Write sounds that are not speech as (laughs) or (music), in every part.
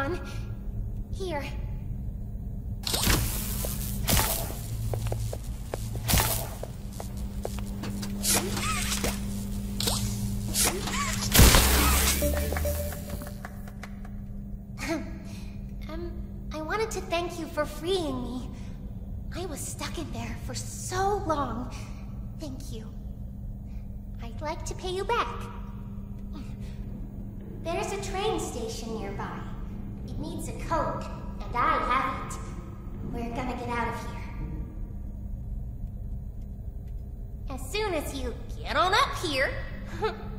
on. Here. um, I wanted to thank you for freeing me. I was stuck in there for so long. Thank you. I'd like to pay you back. There's a train station nearby. Needs a code, and I have it. We're gonna get out of here. As soon as you get on up here. (laughs)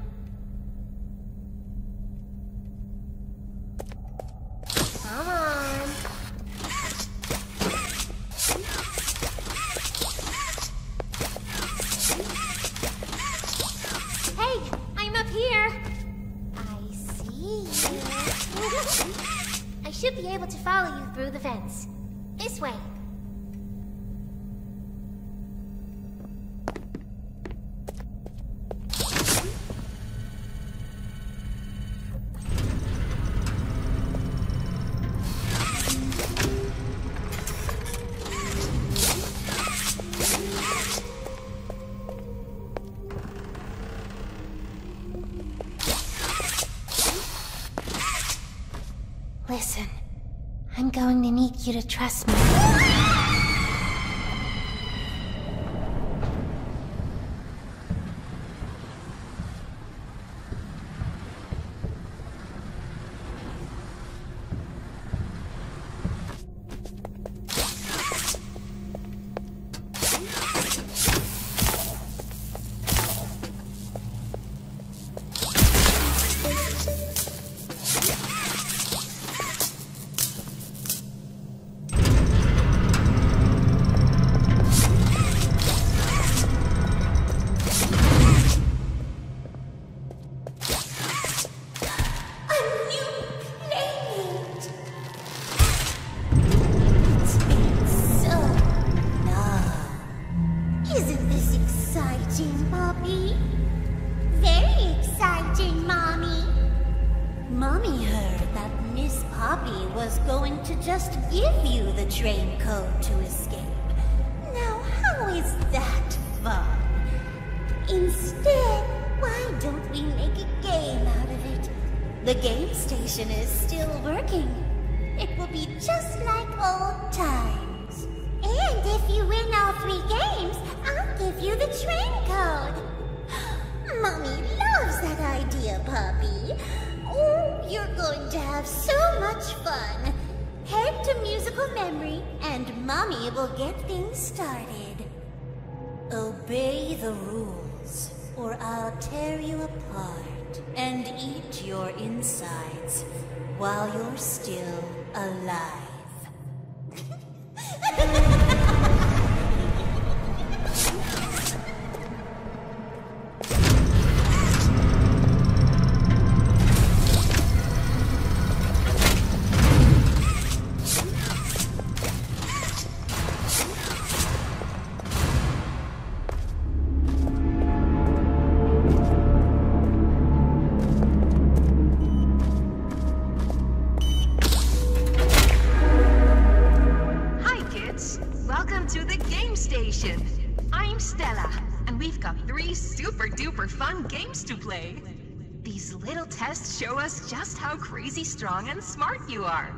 I'm going to need you to trust me. Little show us just how crazy strong and smart you are.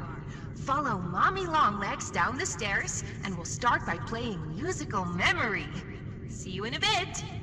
Follow Mommy Longlegs down the stairs, and we'll start by playing musical memory. See you in a bit.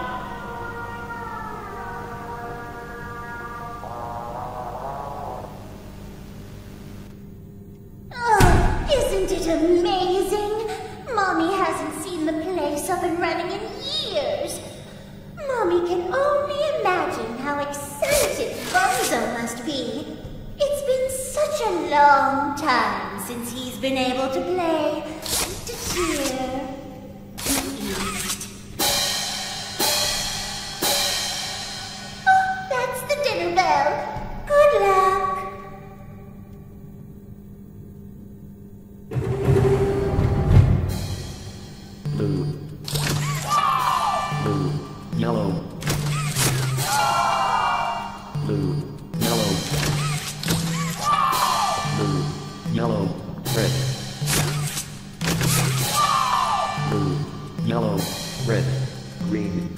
Yellow, red, green,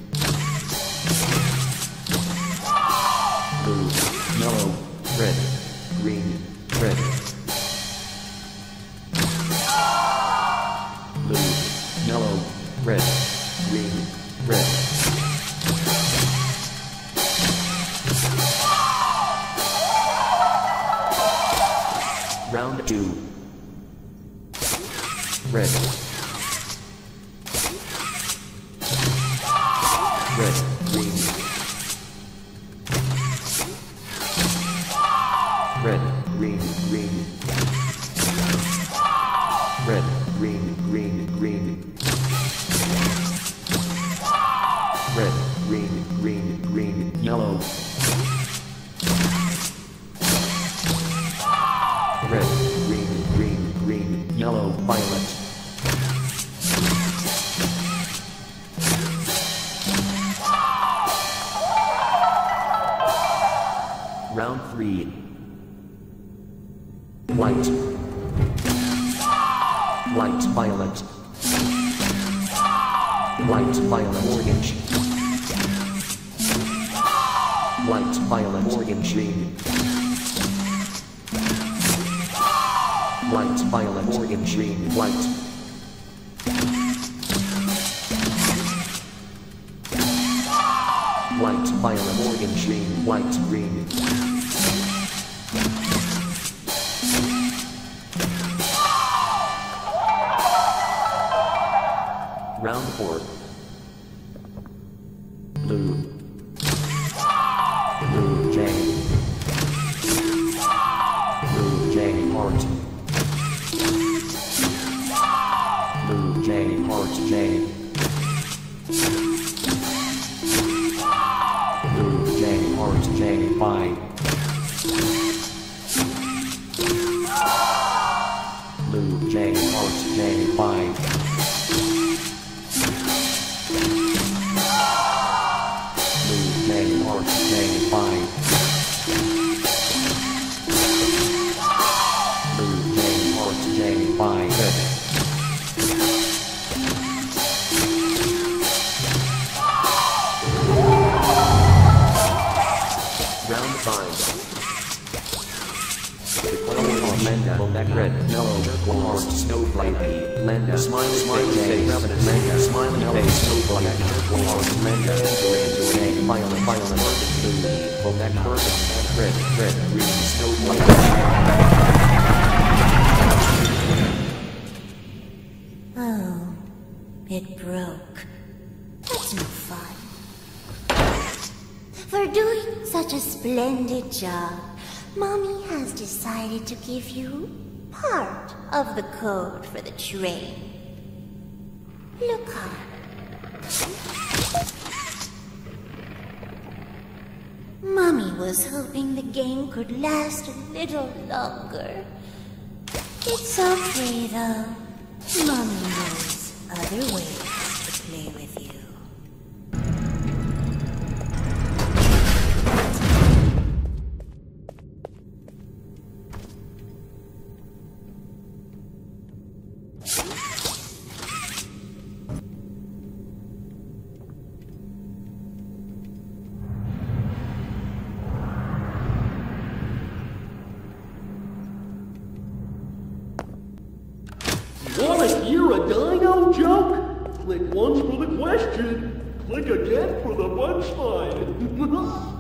job, Mommy has decided to give you part of the code for the train. Look up. Mommy was hoping the game could last a little longer. It's okay though. Question. Click again for the punchline. (laughs)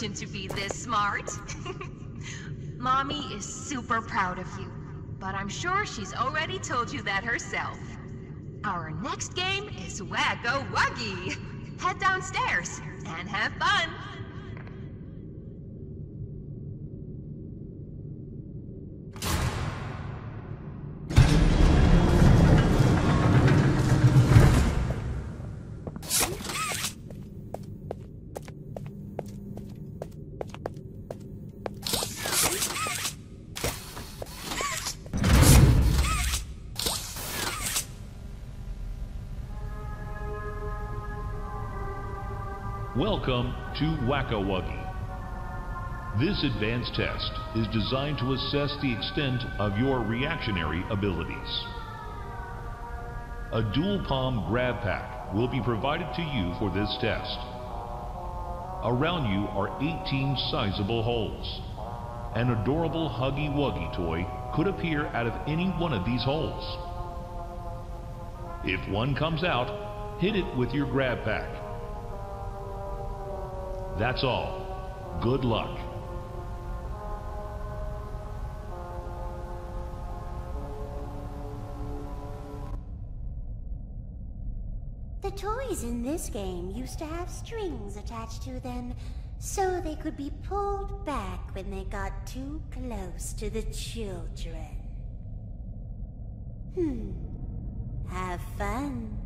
to be this smart? (laughs) Mommy is super proud of you, but I'm sure she's already told you that herself. Our next game is Whack-A-Wuggy. Head downstairs Welcome to Whack-A-Wuggy. This advanced test is designed to assess the extent of your reactionary abilities. A dual palm grab pack will be provided to you for this test. Around you are 18 sizable holes. An adorable Huggy Wuggy toy could appear out of any one of these holes. If one comes out, hit it with your grab pack. That's all. Good luck. The toys in this game used to have strings attached to them so they could be pulled back when they got too close to the children. Hmm. Have fun.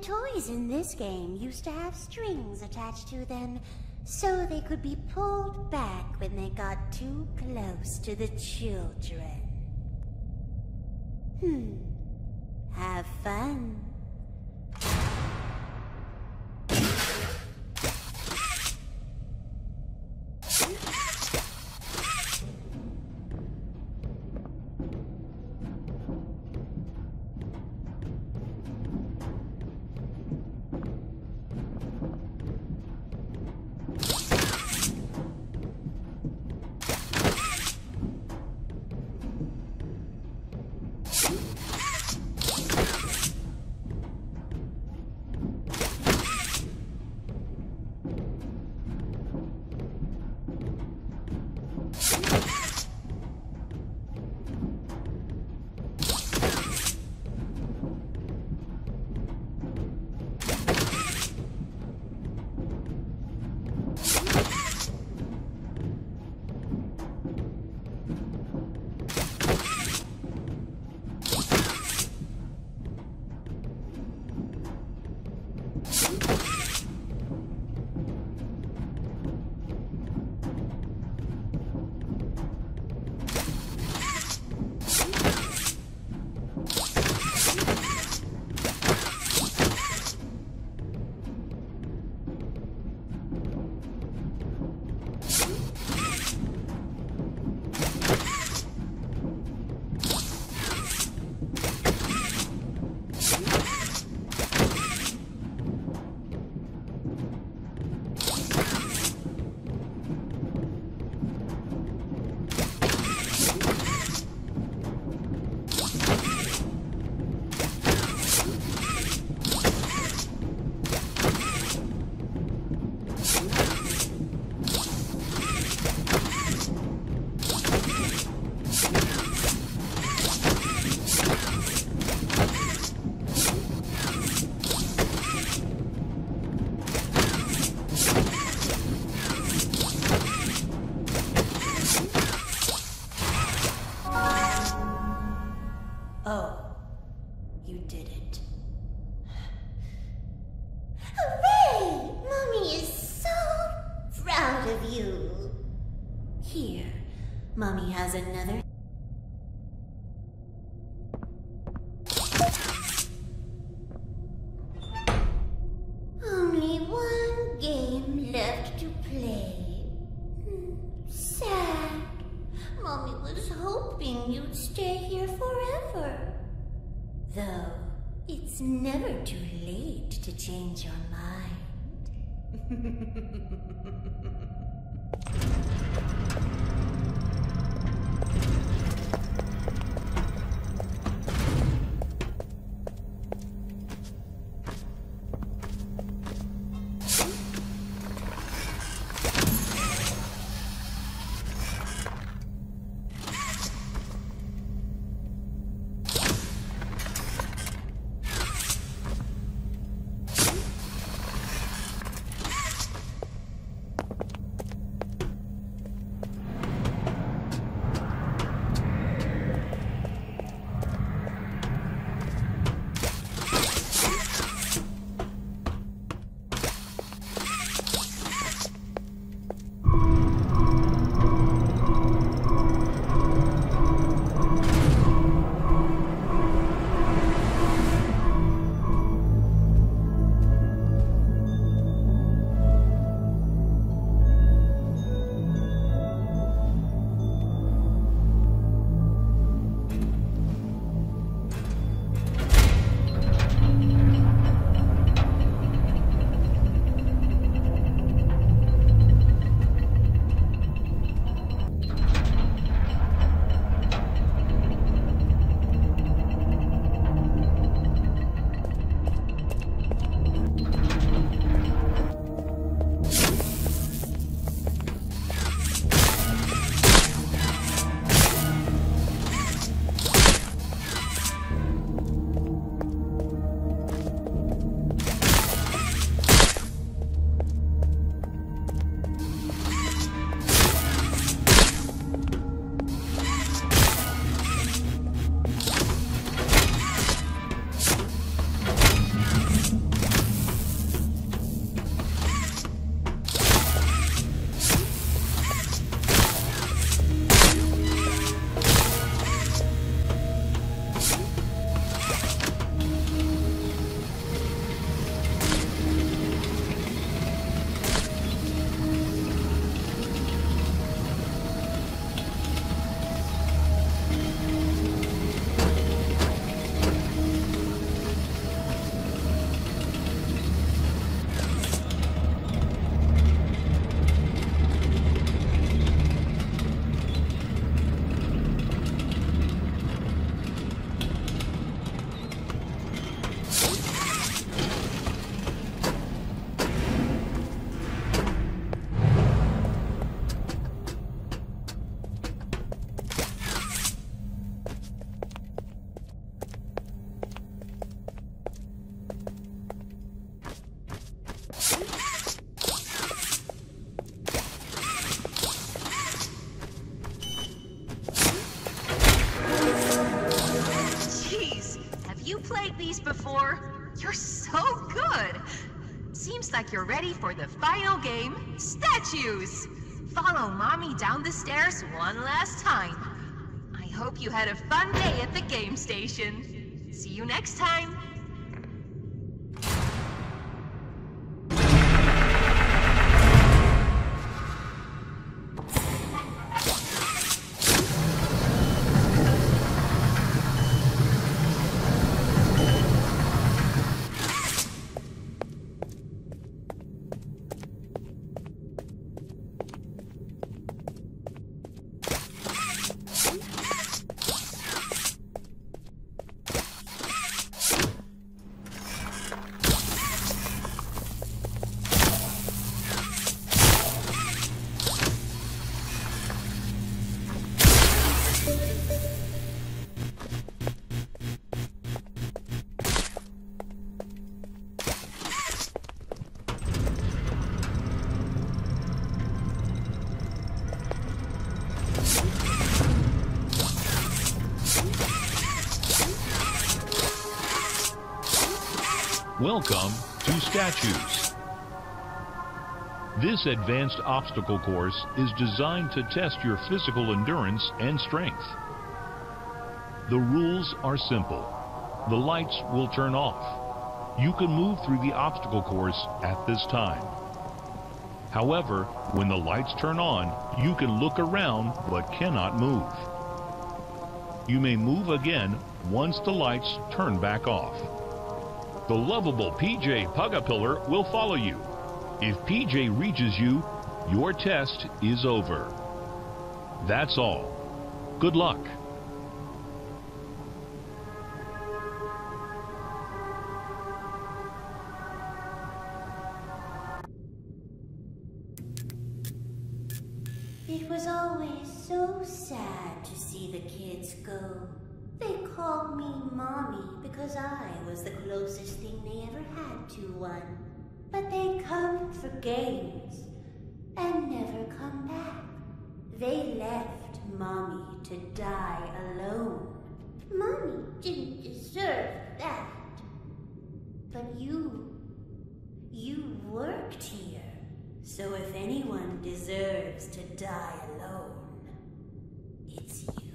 Toys in this game used to have strings attached to them so they could be pulled back when they got too close to the children. Hmm. Have fun. Ready for the final game, Statues! Follow Mommy down the stairs one last time. I hope you had a fun day at the game station. See you next time! Welcome to Statues. This advanced obstacle course is designed to test your physical endurance and strength. The rules are simple. The lights will turn off. You can move through the obstacle course at this time. However, when the lights turn on, you can look around but cannot move. You may move again once the lights turn back off. The lovable PJ Pugapillar will follow you. If PJ reaches you, your test is over. That's all. Good luck. Was the closest thing they ever had to one. But they come for games and never come back. They left Mommy to die alone. Mommy didn't deserve that. But you, you worked here. So if anyone deserves to die alone, it's you.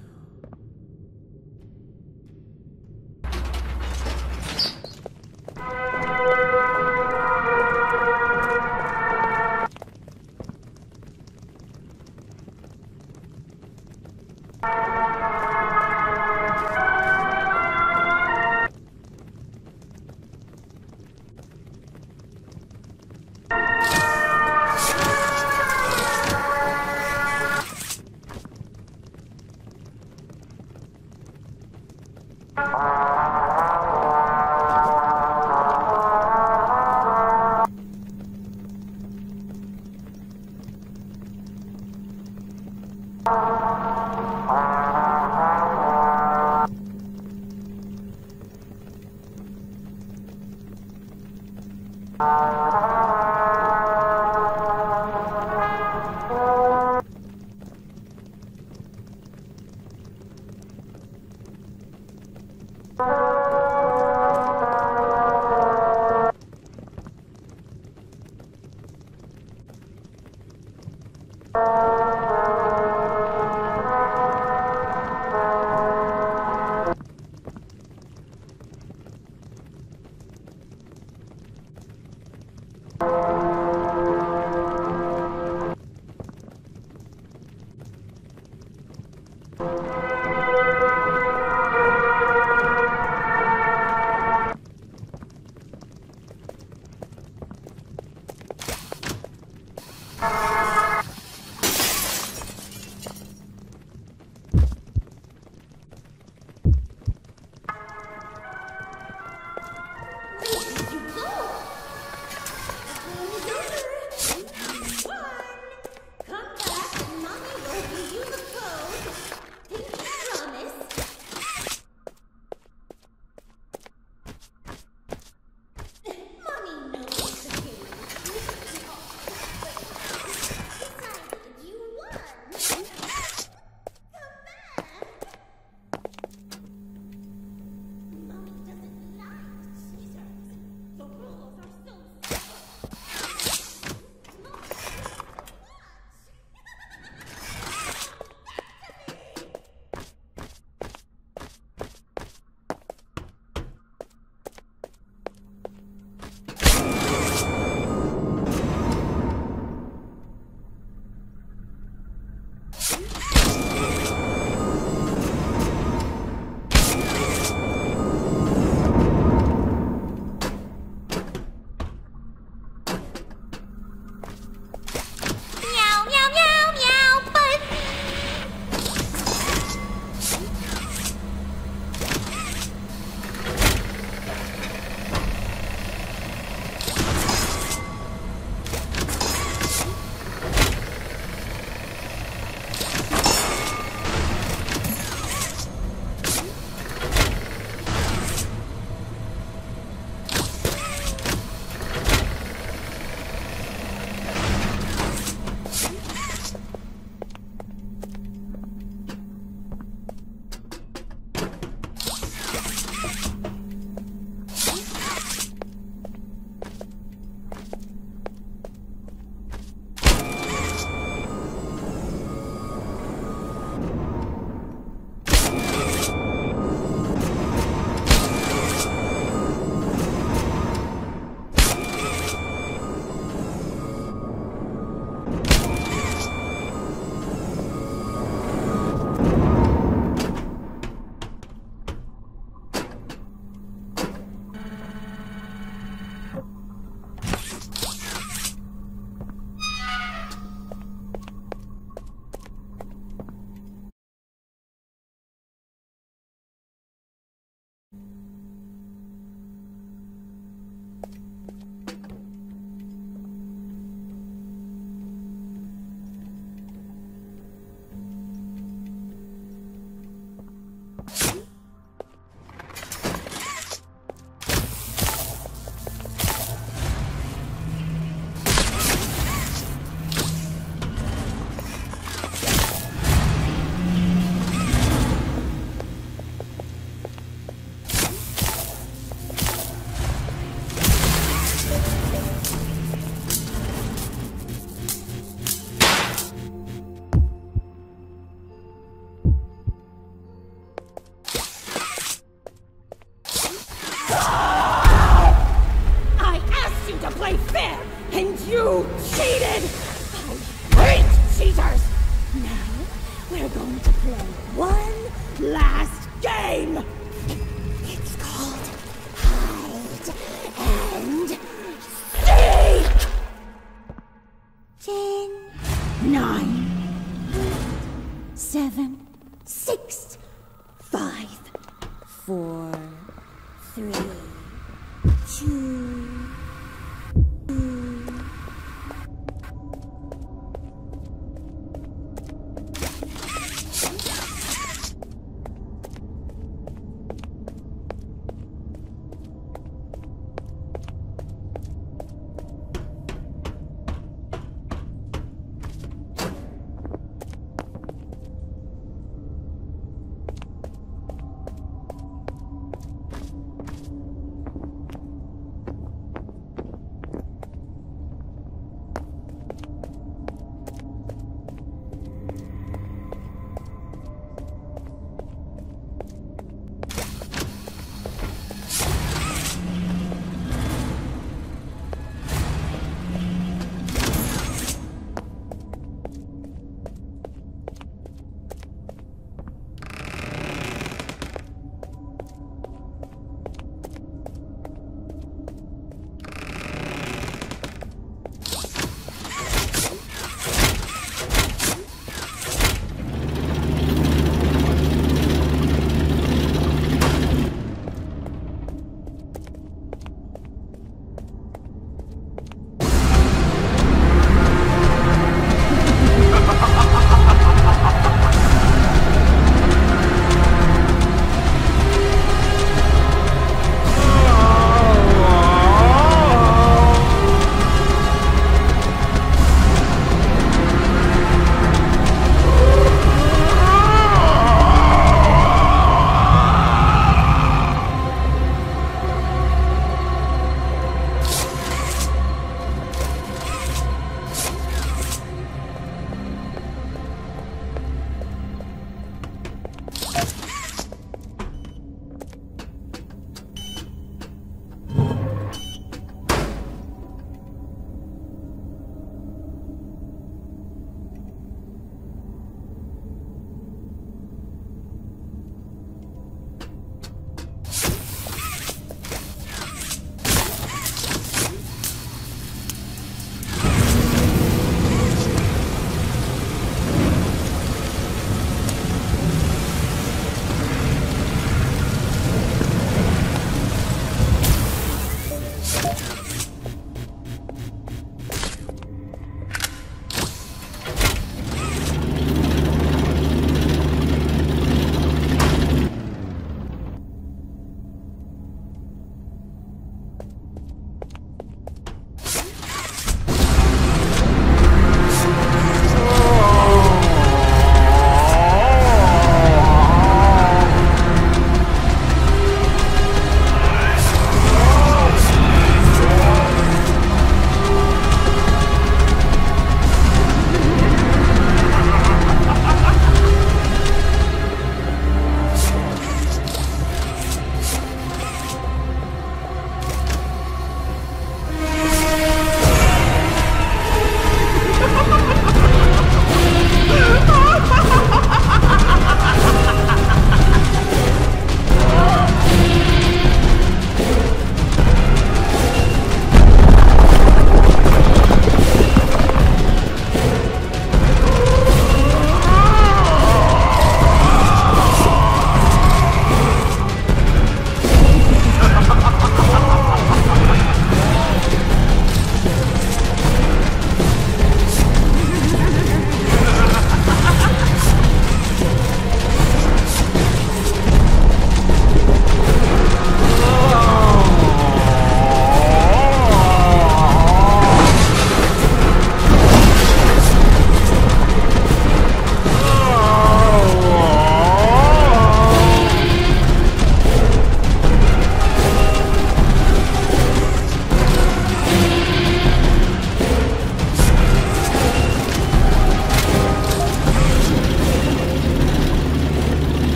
啊。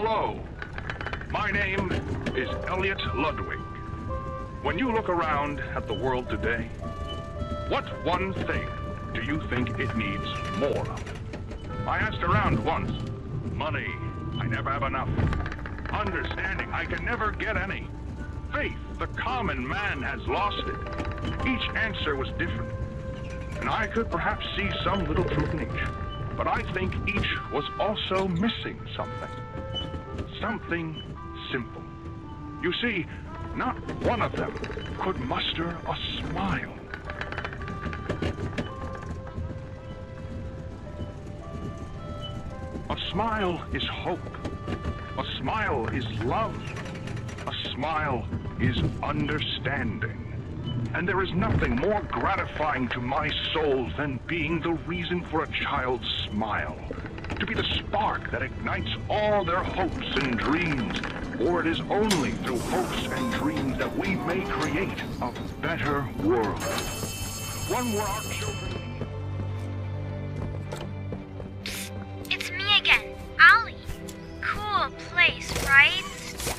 Hello. My name is Elliot Ludwig. When you look around at the world today, what one thing do you think it needs more of? I asked around once. Money. I never have enough. Understanding. I can never get any. Faith. The common man has lost it. Each answer was different. And I could perhaps see some little truth in each. But I think each was also missing something something simple. You see, not one of them could muster a smile. A smile is hope. A smile is love. A smile is understanding. And there is nothing more gratifying to my soul than being the reason for a child's smile to be the spark that ignites all their hopes and dreams. For it is only through hopes and dreams that we may create a better world. One where our children. It's me again, Ollie. Cool place, right?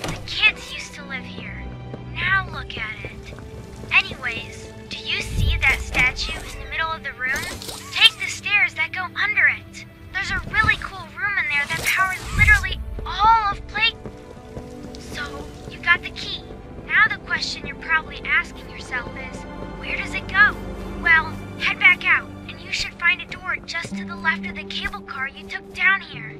The kids used to live here. Now look at it. Anyways, do you see that statue in the middle of the room? Take the stairs that go under it. There's a really got the key. Now the question you're probably asking yourself is, where does it go? Well, head back out, and you should find a door just to the left of the cable car you took down here.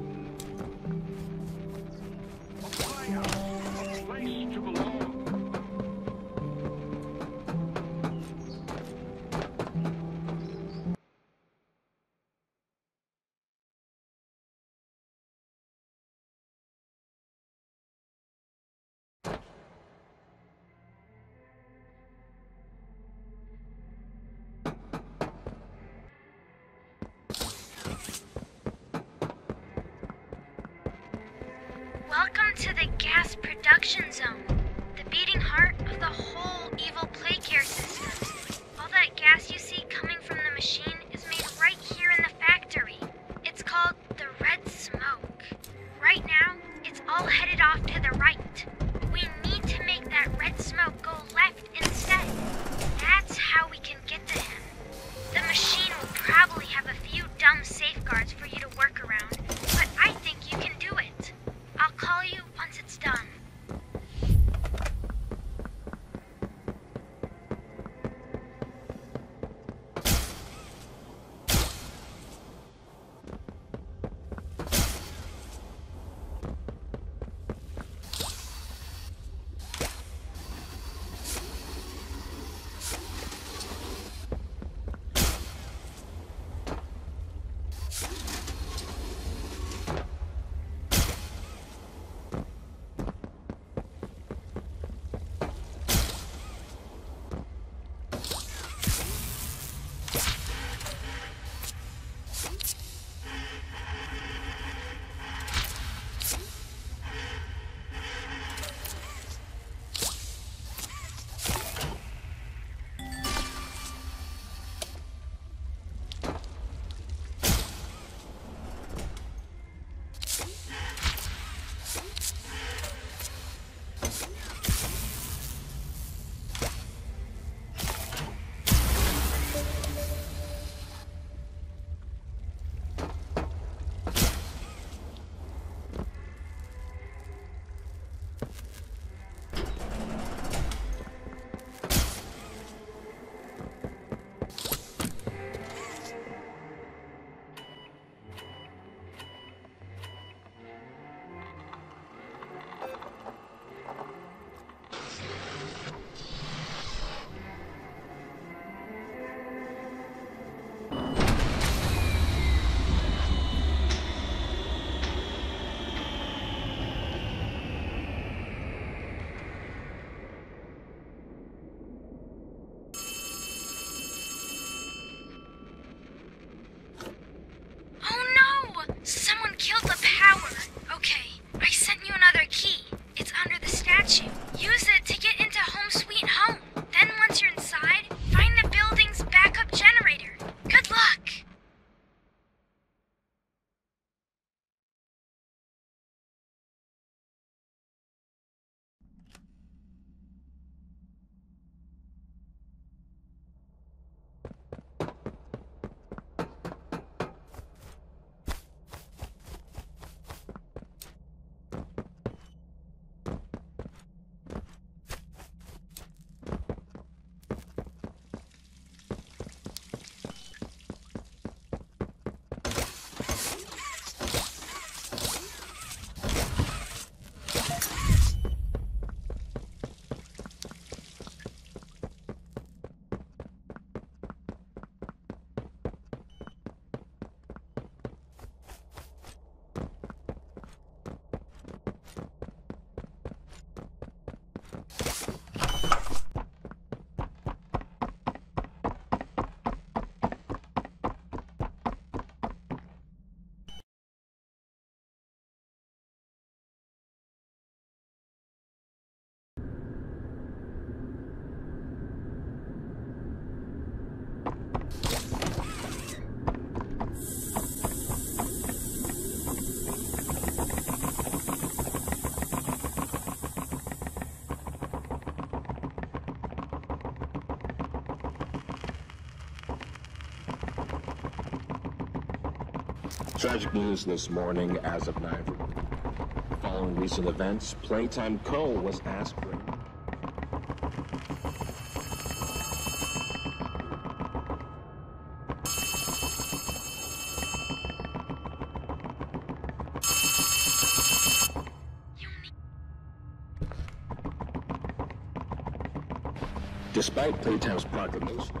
Tragic news this morning as of 9. Following recent events, Playtime Co. was asked for Despite Playtime's proclamation,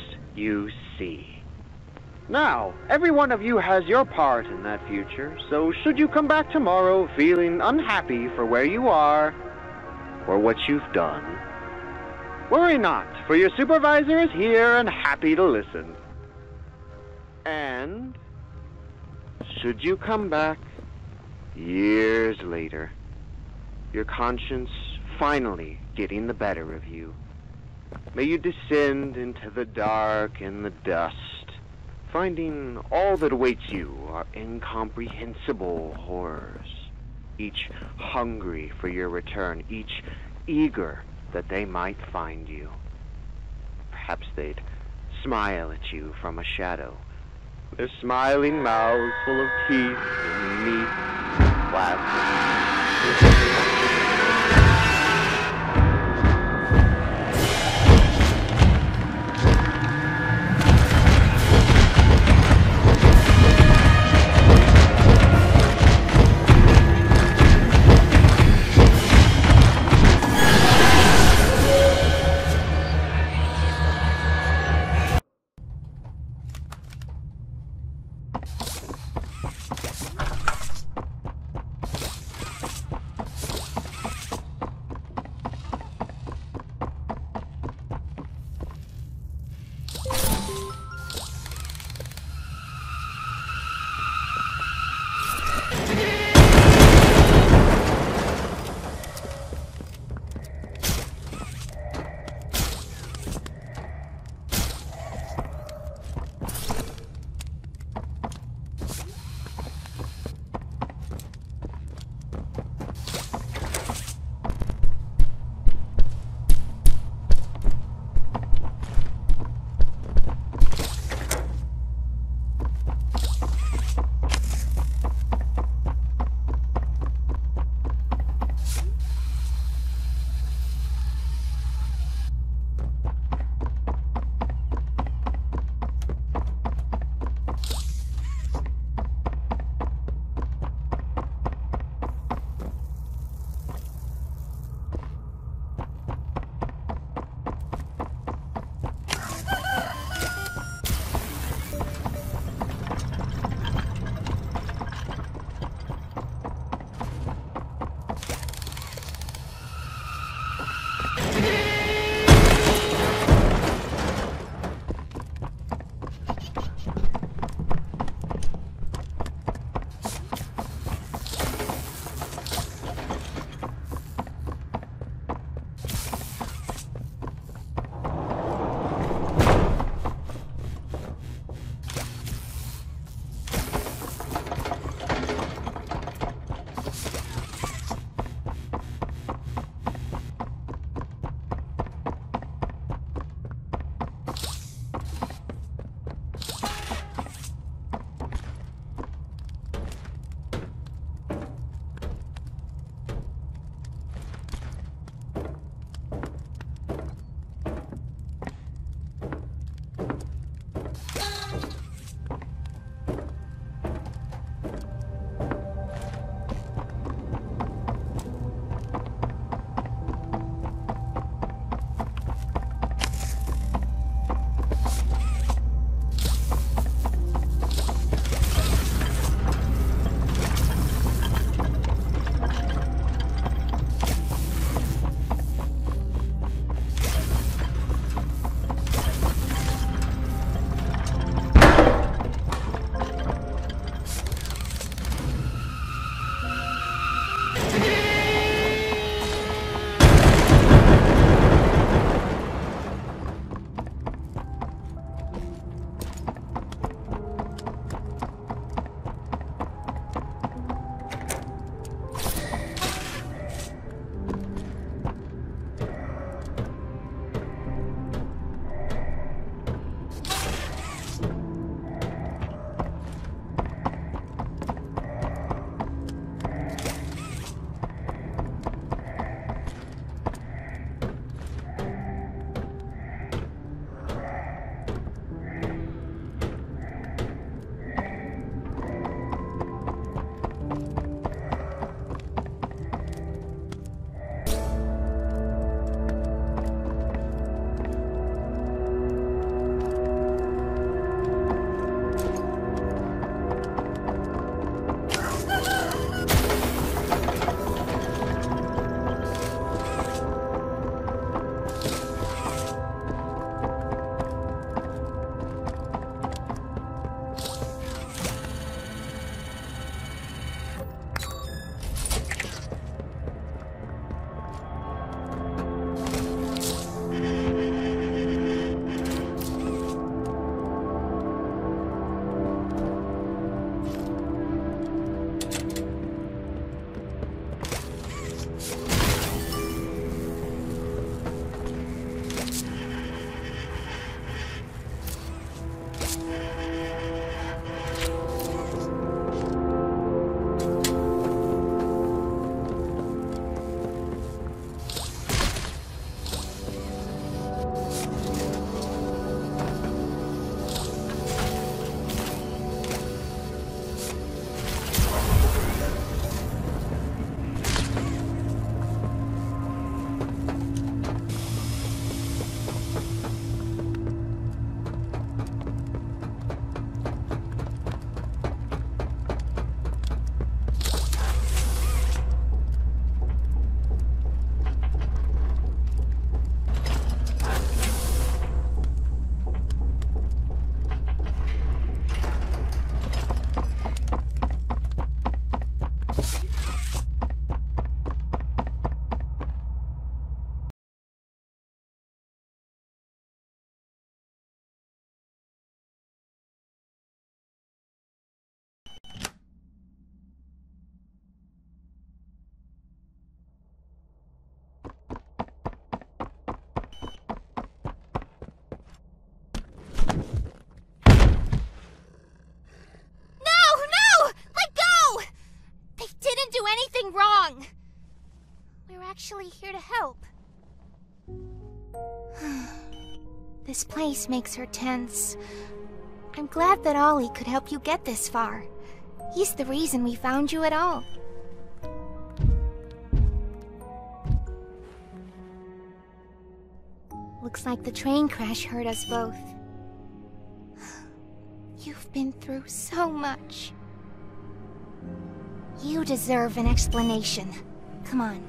you see. Now, every one of you has your part in that future, so should you come back tomorrow feeling unhappy for where you are or what you've done, worry not, for your supervisor is here and happy to listen. And should you come back years later, your conscience finally getting the better of you, may you descend into the dark and the dust, finding all that awaits you are incomprehensible horrors, each hungry for your return, each eager that they might find you. Perhaps they'd smile at you from a shadow, their smiling mouths full of teeth and meat, plastic. Anything wrong. We're actually here to help. (sighs) this place makes her tense. I'm glad that Ollie could help you get this far. He's the reason we found you at all. Looks like the train crash hurt us both. (sighs) You've been through so much. You deserve an explanation. Come on.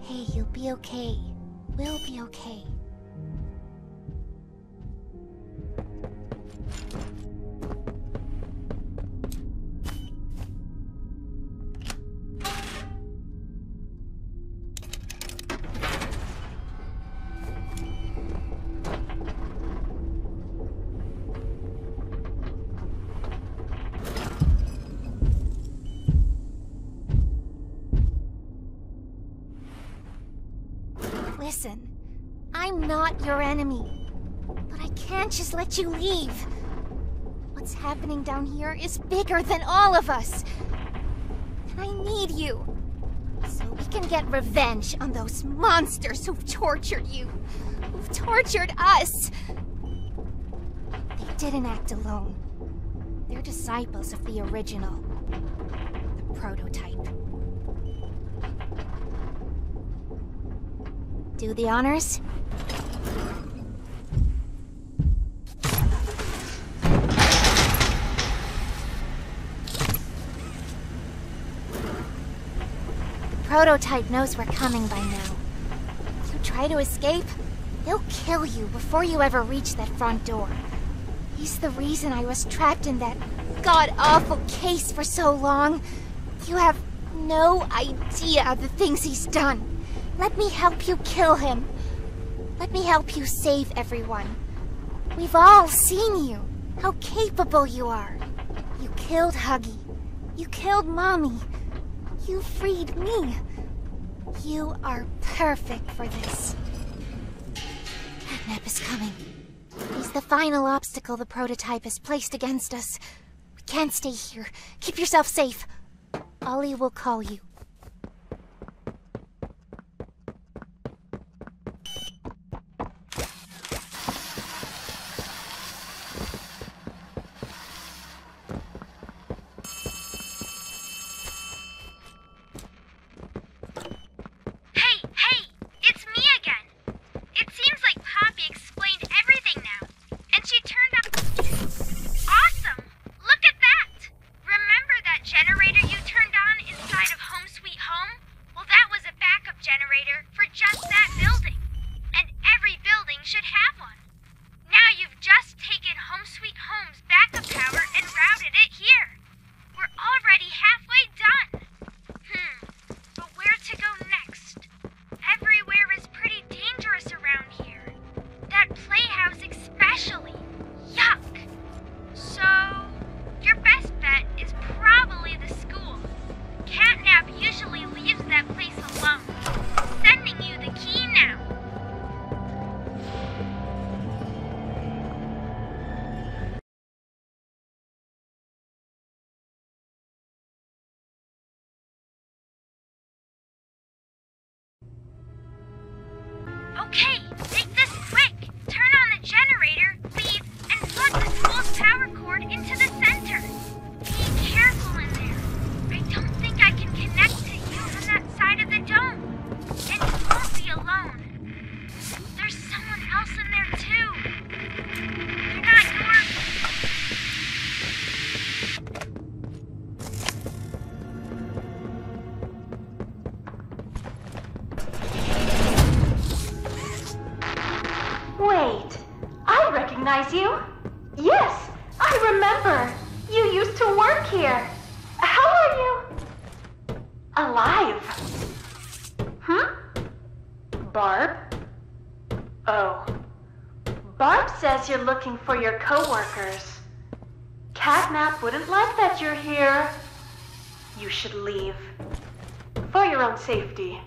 Hey, you'll be okay. We'll be okay. Let you leave. What's happening down here is bigger than all of us. And I need you. So we can get revenge on those monsters who've tortured you. Who've tortured us. They didn't act alone. They're disciples of the original. The prototype. Do the honors? Prototype knows we're coming by now. If you try to escape, they'll kill you before you ever reach that front door. He's the reason I was trapped in that god-awful case for so long. You have no idea of the things he's done. Let me help you kill him. Let me help you save everyone. We've all seen you. How capable you are. You killed Huggy. You killed Mommy. You freed me. You are perfect for this. Catnap is coming. He's the final obstacle the prototype has placed against us. We can't stay here. Keep yourself safe. Ollie will call you. Looking for your coworkers. Catnap wouldn't like that you're here. You should leave. For your own safety.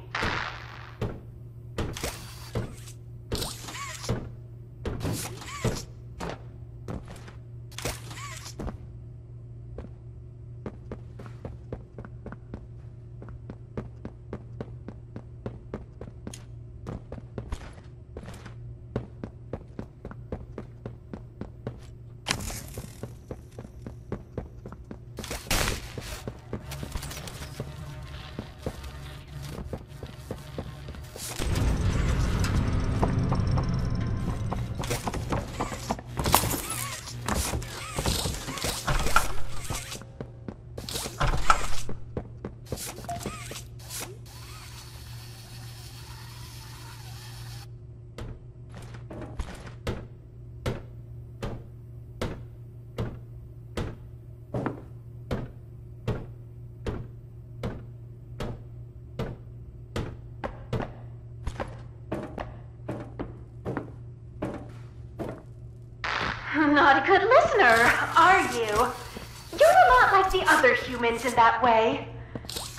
Other humans in that way.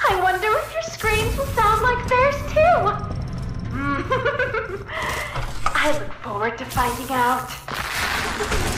I wonder if your screams will sound like theirs too. (laughs) I look forward to finding out. (laughs)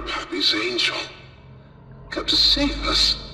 Pappy's angel. Come to save us.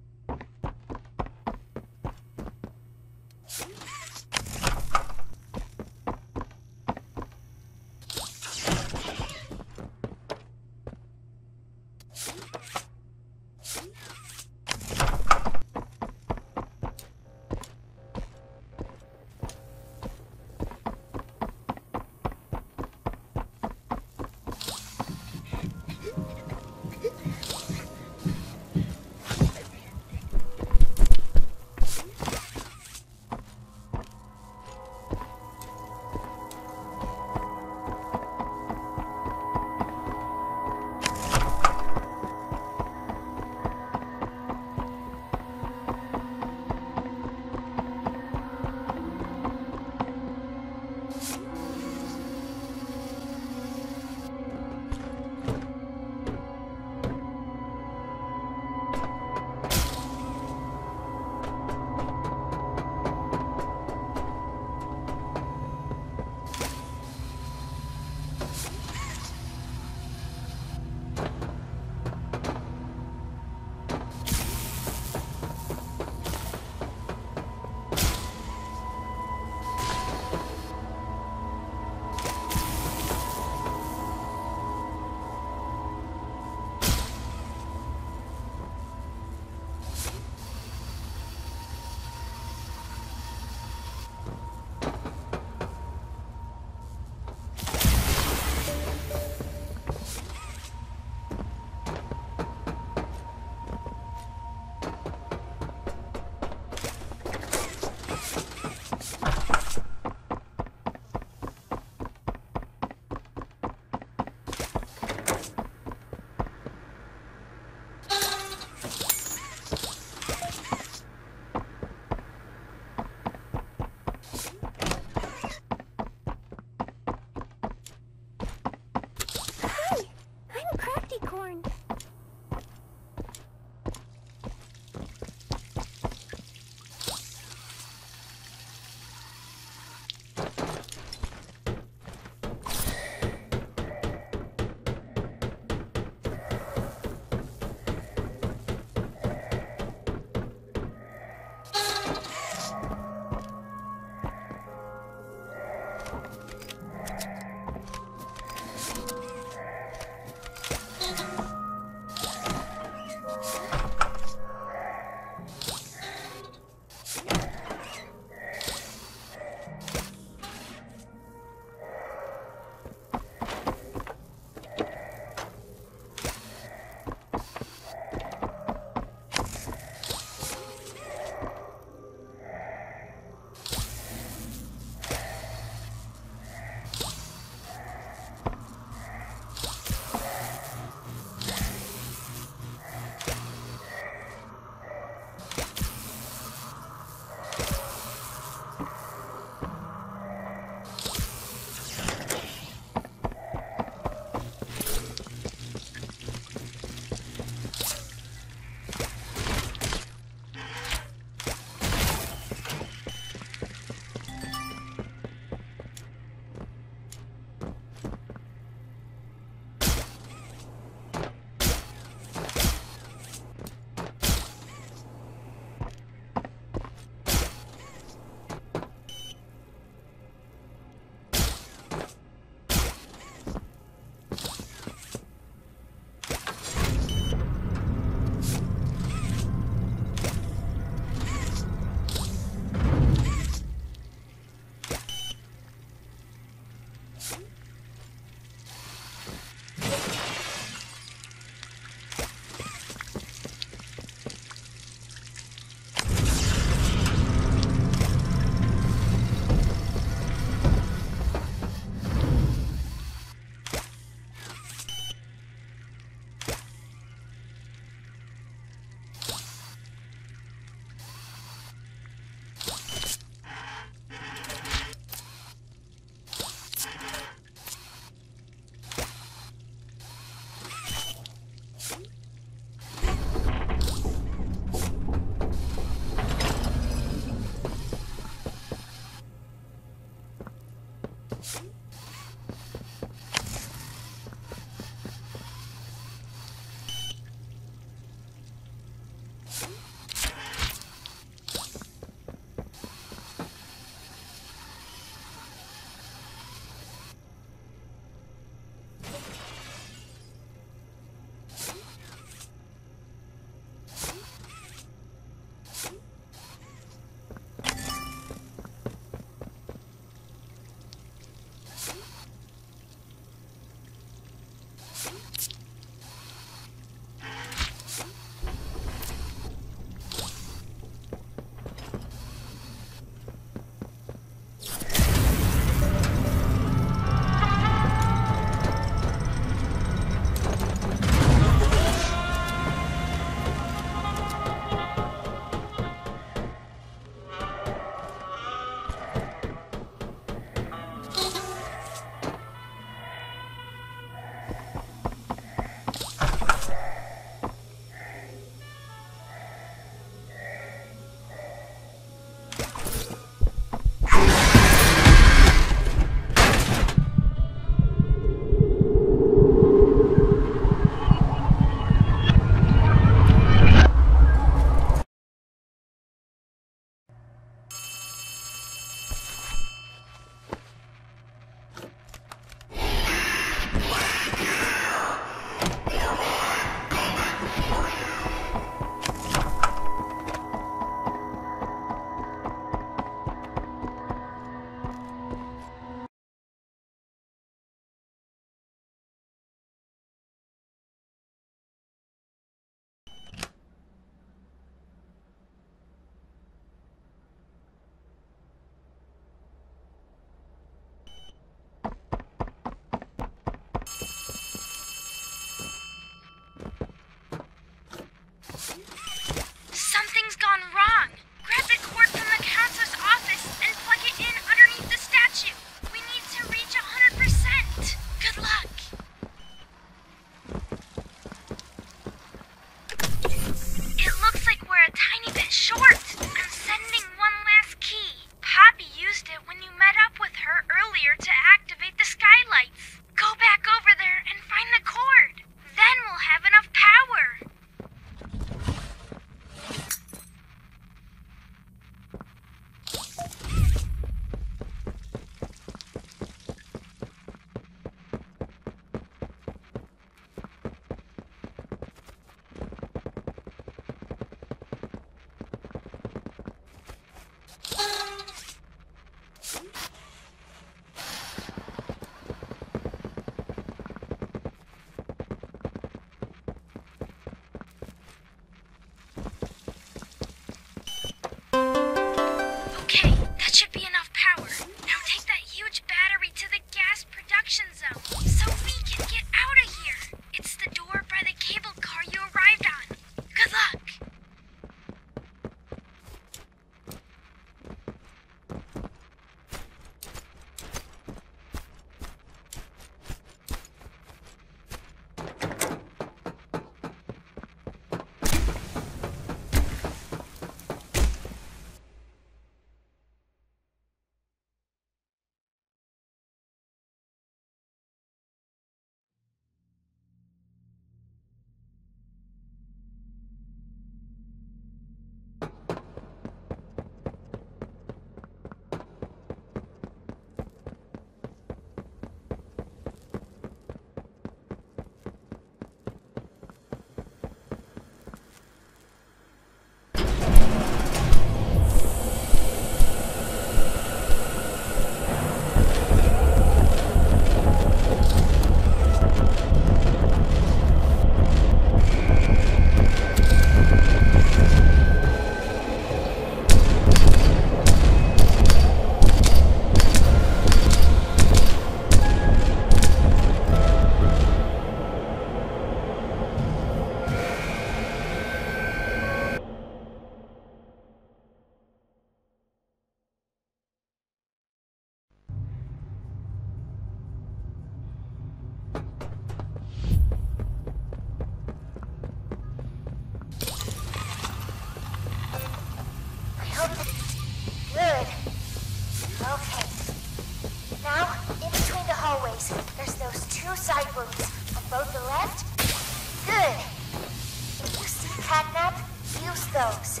Those.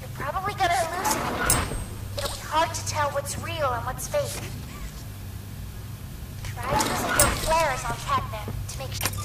You're probably gonna hallucinate. It'll be hard to tell what's real and what's fake. Try using your flares on Catnap to make sure.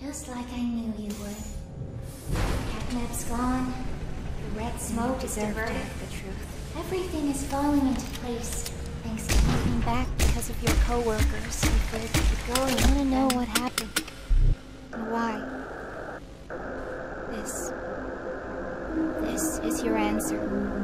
Just like I knew you would. Catnap's gone. The red smoke is diverted. The truth. Everything is falling into place. Thanks to moving back because of your coworkers. You could keep going. I want to know what happened. And why. This. This is your answer.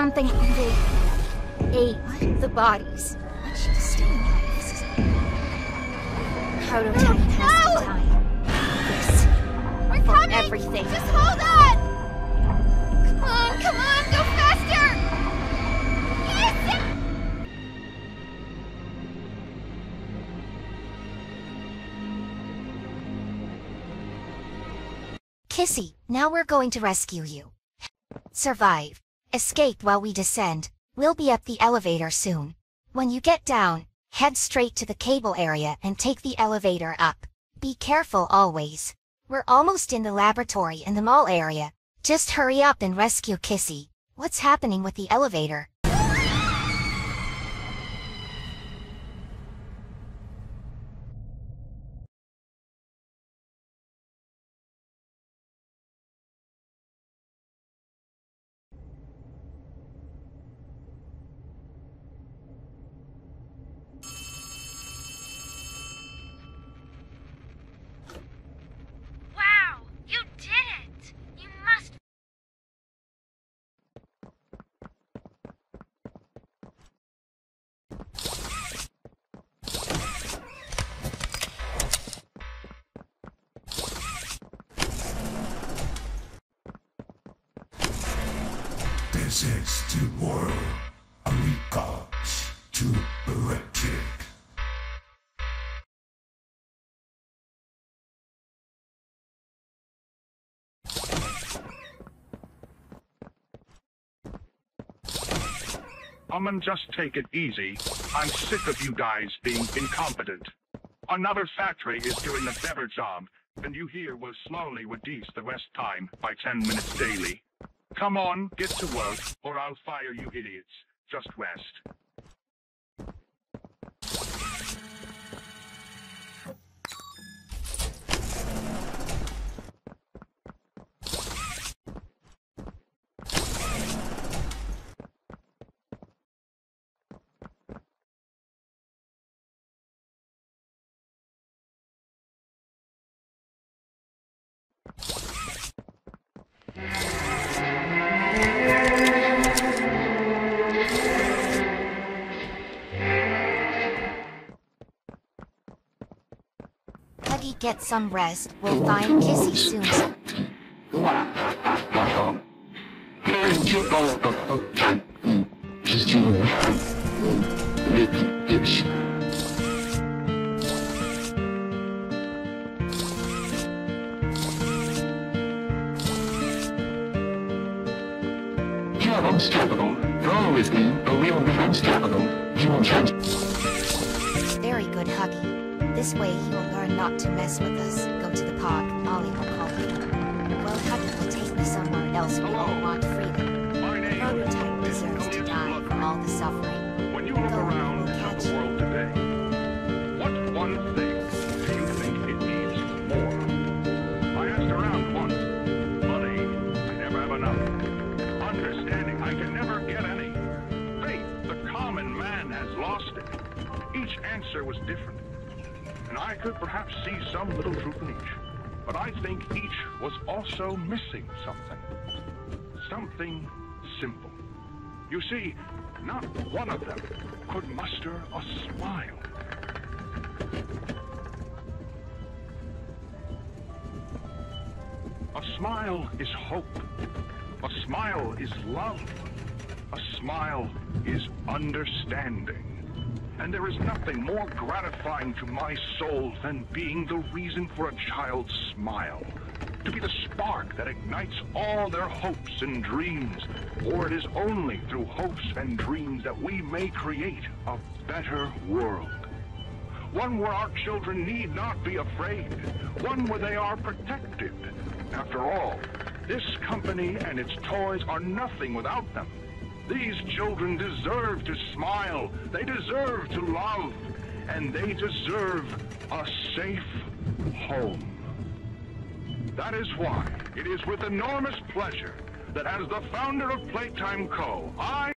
Something they ate the bodies. Prototype has the time. This We're for coming! everything. Just hold on! Come on, come on, go faster! Yes! Kissy, now we're going to rescue you. Survive. Escape while we descend. We'll be at the elevator soon. When you get down, head straight to the cable area and take the elevator up. Be careful always. We're almost in the laboratory in the mall area. Just hurry up and rescue Kissy. What's happening with the elevator? Come and just take it easy. I'm sick of you guys being incompetent. Another factory is doing a better job, and you here will slowly reduce the rest time by 10 minutes daily. Come on, get to work, or I'll fire you idiots. Just rest. Get some rest. We'll find Kissy soon. I think each was also missing something. Something simple. You see, not one of them could muster a smile. A smile is hope. A smile is love. A smile is understanding. And there is nothing more gratifying to my soul than being the reason for a child's smile. To be the spark that ignites all their hopes and dreams. For it is only through hopes and dreams that we may create a better world. One where our children need not be afraid. One where they are protected. After all, this company and its toys are nothing without them. These children deserve to smile. They deserve to love. And they deserve a safe home. That is why it is with enormous pleasure that as the founder of Playtime Co., I